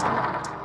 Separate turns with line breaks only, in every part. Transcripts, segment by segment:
Thank you.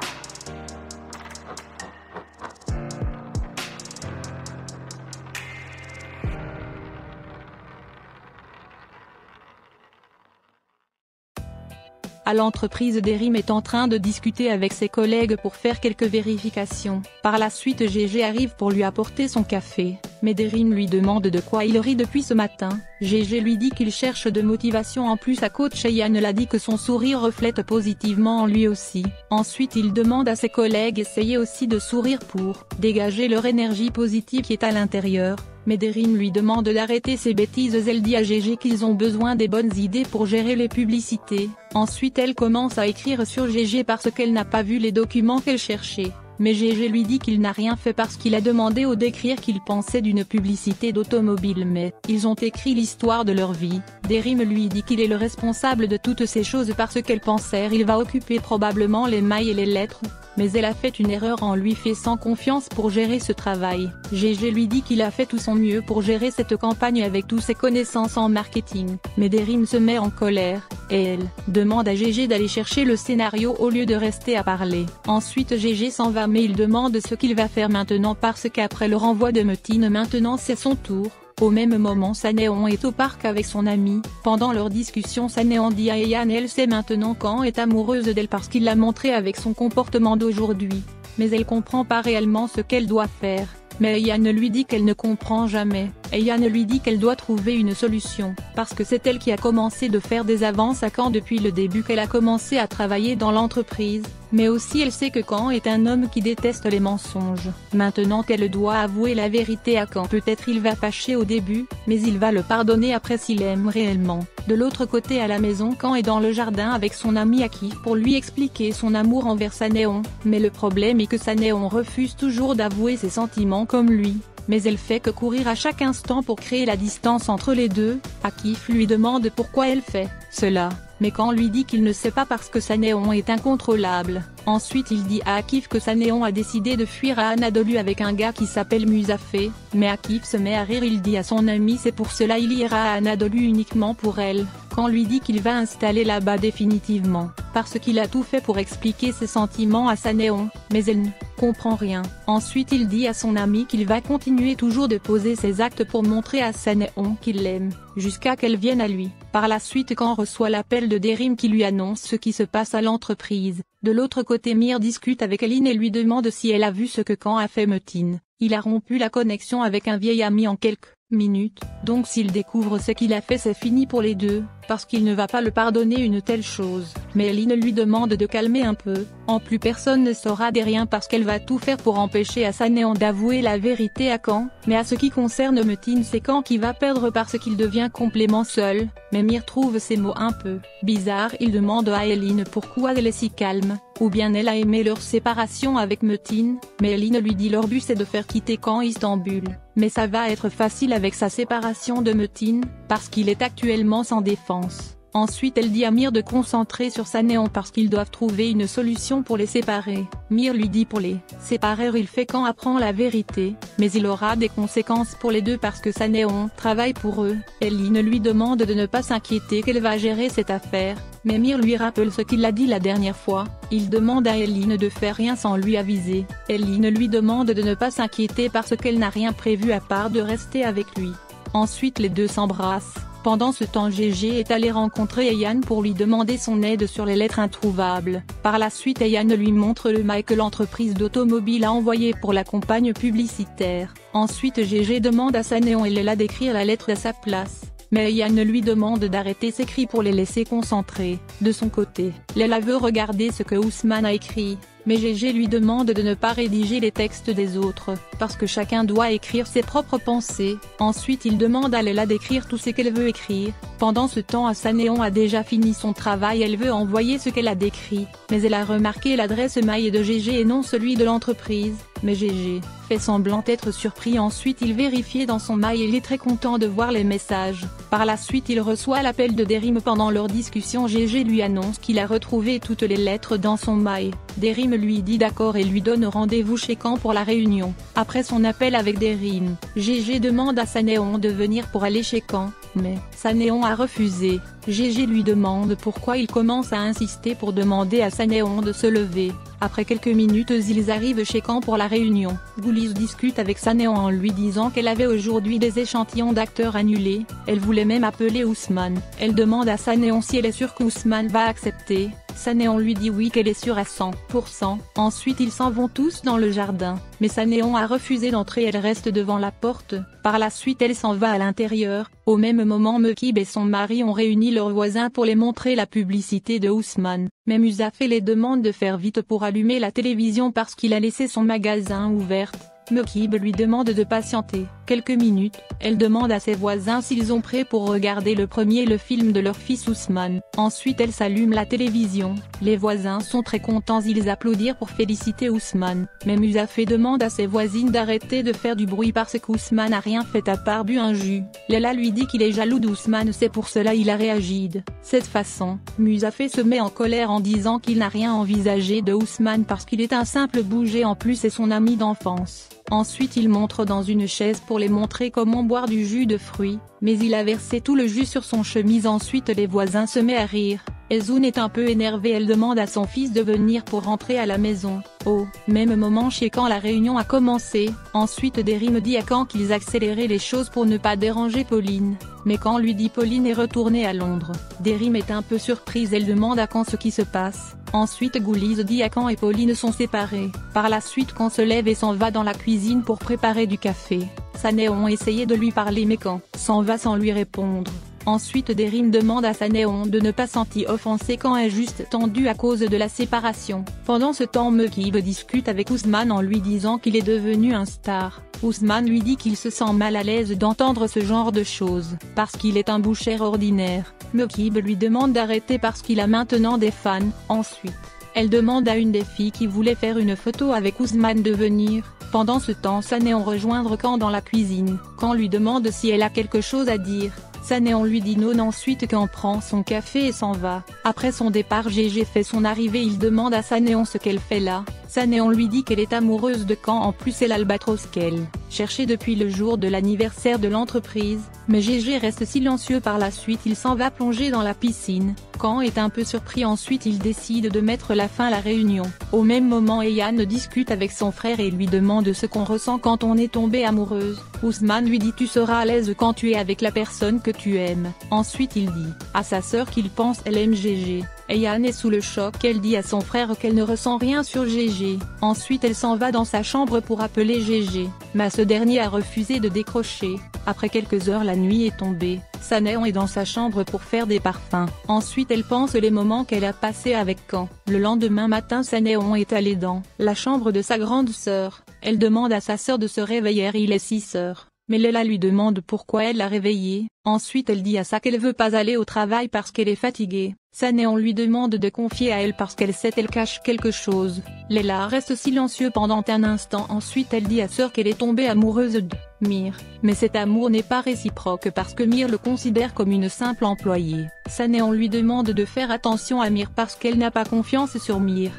À l'entreprise Derim est en train de discuter avec ses collègues pour faire quelques vérifications. Par la suite GG arrive pour lui apporter son café, mais Derim lui demande de quoi il rit depuis ce matin. GG lui dit qu'il cherche de motivation en plus à coach Yann l'a dit que son sourire reflète positivement en lui aussi. Ensuite il demande à ses collègues d'essayer aussi de sourire pour dégager leur énergie positive qui est à l'intérieur. Médérine lui demande d'arrêter ses bêtises. Elle dit à Gégé qu'ils ont besoin des bonnes idées pour gérer les publicités, ensuite elle commence à écrire sur Gégé parce qu'elle n'a pas vu les documents qu'elle cherchait mais Gégé lui dit qu'il n'a rien fait parce qu'il a demandé au d'écrire qu'il pensait d'une publicité d'automobile. Mais, ils ont écrit l'histoire de leur vie, Derim lui dit qu'il est le responsable de toutes ces choses parce qu'elle pensait il va occuper probablement les mailles et les lettres, mais elle a fait une erreur en lui faisant confiance pour gérer ce travail. Gégé lui dit qu'il a fait tout son mieux pour gérer cette campagne avec toutes ses connaissances en marketing, mais Derim se met en colère, et elle demande à Gégé d'aller chercher le scénario au lieu de rester à parler. Ensuite Gégé s'en va mais il demande ce qu'il va faire maintenant parce qu'après le renvoi de Metine maintenant c'est son tour. Au même moment Sanéon est au parc avec son ami, pendant leur discussion Sanéon dit à Eyan elle sait maintenant quand est amoureuse d'elle parce qu'il l'a montré avec son comportement d'aujourd'hui, mais elle comprend pas réellement ce qu'elle doit faire, mais Eyan lui dit qu'elle ne comprend jamais, Eyan lui dit qu'elle doit trouver une solution, parce que c'est elle qui a commencé de faire des avances à Caen depuis le début qu'elle a commencé à travailler dans l'entreprise, mais aussi elle sait que Caen est un homme qui déteste les mensonges. Maintenant qu'elle doit avouer la vérité à Caen peut-être il va fâcher au début, mais il va le pardonner après s'il aime réellement. De l'autre côté à la maison Caen est dans le jardin avec son ami Aki pour lui expliquer son amour envers Sanéon, mais le problème est que Sanéon refuse toujours d'avouer ses sentiments comme lui mais elle fait que courir à chaque instant pour créer la distance entre les deux, Akif lui demande pourquoi elle fait cela, mais quand lui dit qu'il ne sait pas parce que sa néon est incontrôlable, ensuite il dit à Akif que sa néon a décidé de fuir à Anadolu avec un gars qui s'appelle Musafé, mais Akif se met à rire il dit à son ami c'est pour cela il ira à Anadolu uniquement pour elle, quand lui dit qu'il va installer là-bas définitivement, parce qu'il a tout fait pour expliquer ses sentiments à sa néon, mais elle ne comprend rien. Ensuite il dit à son ami qu'il va continuer toujours de poser ses actes pour montrer à Sanéon qu'il l'aime, jusqu'à qu'elle vienne à lui. Par la suite quand reçoit l'appel de Derim qui lui annonce ce qui se passe à l'entreprise, de l'autre côté Mir discute avec Aline et lui demande si elle a vu ce que Quand a fait Metin. Il a rompu la connexion avec un vieil ami en quelques minutes, donc s'il découvre ce qu'il a fait c'est fini pour les deux, parce qu'il ne va pas le pardonner une telle chose. Mais Eline lui demande de calmer un peu, en plus personne ne saura des rien parce qu'elle va tout faire pour empêcher à Sanéon d'avouer la vérité à Caen, mais à ce qui concerne Metin c'est Caen qui va perdre parce qu'il devient complément seul, mais Mir trouve ces mots un peu bizarres. Il demande à Eline pourquoi elle est si calme, ou bien elle a aimé leur séparation avec Metin, mais Eline lui dit leur but c'est de faire quitter Caen Istanbul, mais ça va être facile avec sa séparation de Metin, parce qu'il est actuellement sans défense. Ensuite elle dit à Mir de concentrer sur sa néon parce qu'ils doivent trouver une solution pour les séparer. Mir lui dit pour les séparer il fait quand apprend la vérité, mais il aura des conséquences pour les deux parce que sa néon travaille pour eux. Eline lui demande de ne pas s'inquiéter qu'elle va gérer cette affaire, mais Mir lui rappelle ce qu'il a dit la dernière fois, il demande à Eline de faire rien sans lui aviser. Eline lui demande de ne pas s'inquiéter parce qu'elle n'a rien prévu à part de rester avec lui. Ensuite les deux s'embrassent. Pendant ce temps Gégé est allé rencontrer Eyan pour lui demander son aide sur les lettres introuvables. Par la suite Eyan lui montre le mail que l'entreprise d'automobile a envoyé pour la campagne publicitaire. Ensuite Gégé demande à Sanéon et Léla d'écrire la lettre à sa place. Mais Eyan lui demande d'arrêter ses cris pour les laisser concentrer. De son côté, Léla veut regarder ce que Ousmane a écrit, mais Gégé lui demande de ne pas rédiger les textes des autres, parce que chacun doit écrire ses propres pensées. Ensuite il demande à Léla d'écrire tout ce qu'elle veut écrire. Pendant ce temps Asanéon a déjà fini son travail elle veut envoyer ce qu'elle a décrit, mais elle a remarqué l'adresse mail de Gégé et non celui de l'entreprise, mais Gégé fait semblant être surpris ensuite il vérifie dans son mail et il est très content de voir les messages. Par la suite il reçoit l'appel de Derim pendant leur discussion Gégé lui annonce qu'il a retrouvé toutes les lettres dans son mail. Derim lui dit d'accord et lui donne rendez-vous chez Caen pour la réunion. Après son appel avec Derim, Gégé demande à Sanéon de venir pour aller chez Caen, Mais, Sanéon a refusé. Gégé lui demande pourquoi il commence à insister pour demander à Sanéon de se lever. Après quelques minutes ils arrivent chez Caen pour la réunion. Goulis discute avec Sanéon en lui disant qu'elle avait aujourd'hui des échantillons d'acteurs annulés, elle voulait même appeler Ousmane. Elle demande à Sanéon si elle est sûre qu'Ousmane va accepter. Sanéon lui dit oui qu'elle est sûre à 100%. Ensuite ils s'en vont tous dans le jardin, mais Sanéon a refusé d'entrer elle reste devant la porte. Par la suite elle s'en va à l'intérieur. Au même moment Mekib et son mari ont réuni leurs voisins pour les montrer la publicité de Ousmane. Mais Musafé les demande de faire vite pour allumer la télévision parce qu'il a laissé son magasin ouvert. Mekib lui demande de patienter quelques minutes, elle demande à ses voisins s'ils ont prêt pour regarder le premier le film de leur fils Ousmane. Ensuite elle s'allume la télévision, les voisins sont très contents ils applaudirent pour féliciter Ousmane. Mais Musafé demande à ses voisines d'arrêter de faire du bruit parce qu'Ousmane n'a rien fait à part bu un jus. Léla lui dit qu'il est jaloux d'Ousmane c'est pour cela il a réagi de cette façon. Musafé se met en colère en disant qu'il n'a rien envisagé de Ousmane parce qu'il est un simple bouger en plus et son ami d'enfance. Ensuite il montre dans une chaise pour les montrer comment boire du jus de fruits, mais il a versé tout le jus sur son chemise ensuite les voisins se met à rire. Ezoun est un peu énervé elle demande à son fils de venir pour rentrer à la maison. Au même moment chez quand la réunion a commencé, ensuite Derry dit à quand qu'ils accéléraient les choses pour ne pas déranger Pauline. Mais quand lui dit Pauline est retournée à Londres, Derim est un peu surprise elle demande à quand ce qui se passe. Ensuite Goulis dit à quand et Pauline sont séparés. Par la suite quand se lève et s'en va dans la cuisine pour préparer du café. Sanéon essayé de lui parler mais quand s'en va sans lui répondre. Ensuite Derim demande à Sanéon de ne pas sentir offensé quand est juste tendu à cause de la séparation. Pendant ce temps Mekib discute avec Ousmane en lui disant qu'il est devenu un star. Ousmane lui dit qu'il se sent mal à l'aise d'entendre ce genre de choses, parce qu'il est un boucher ordinaire. Mekib lui demande d'arrêter parce qu'il a maintenant des fans. Ensuite, elle demande à une des filles qui voulait faire une photo avec Ousmane de venir. Pendant ce temps Sanéon rejoindre Khan dans la cuisine. Khan lui demande si elle a quelque chose à dire. Sanéon lui dit non ensuite Khan prend son café et s'en va. Après son départ Gégé fait son arrivée il demande à Sanéon ce qu'elle fait là. Sanéon lui dit qu'elle est amoureuse de Khan en plus c'est l'albatros qu'elle cherchait depuis le jour de l'anniversaire de l'entreprise, mais Gégé reste silencieux par la suite il s'en va plonger dans la piscine. Khan est un peu surpris ensuite il décide de mettre la fin à la réunion. Au même moment Eyan discute avec son frère et lui demande ce qu'on ressent quand on est tombé amoureuse. Ousmane lui dit tu seras à l'aise quand tu es avec la personne que tu aimes. Ensuite il dit à sa sœur qu'il pense elle aime Gégé. Eyan est sous le choc elle dit à son frère qu'elle ne ressent rien sur Gégé. Ensuite elle s'en va dans sa chambre pour appeler Gégé, mais ce dernier a refusé de décrocher. Après quelques heures la nuit est tombée, Sanéon est dans sa chambre pour faire des parfums. Ensuite elle pense les moments qu'elle a passés avec Khan. Le lendemain matin Sanéon est allé dans la chambre de sa grande sœur. Elle demande à sa sœur de se réveiller il est 6 heures. Mais Léla lui demande pourquoi elle l'a réveillée, ensuite elle dit à ça qu'elle veut pas aller au travail parce qu'elle est fatiguée. Sanéon lui demande de confier à elle parce qu'elle sait elle cache quelque chose. Léla reste silencieux pendant un instant ensuite elle dit à Sœur qu'elle est tombée amoureuse de Mir. Mais cet amour n'est pas réciproque parce que Mir le considère comme une simple employée. Sanéon lui demande de faire attention à Mir parce qu'elle n'a pas confiance sur Mir.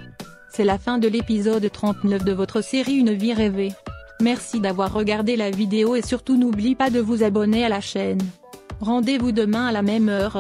C'est la fin de l'épisode 39 de votre série Une vie rêvée. Merci d'avoir regardé la vidéo et surtout n'oublie pas de vous abonner à la chaîne. Rendez-vous demain à la même heure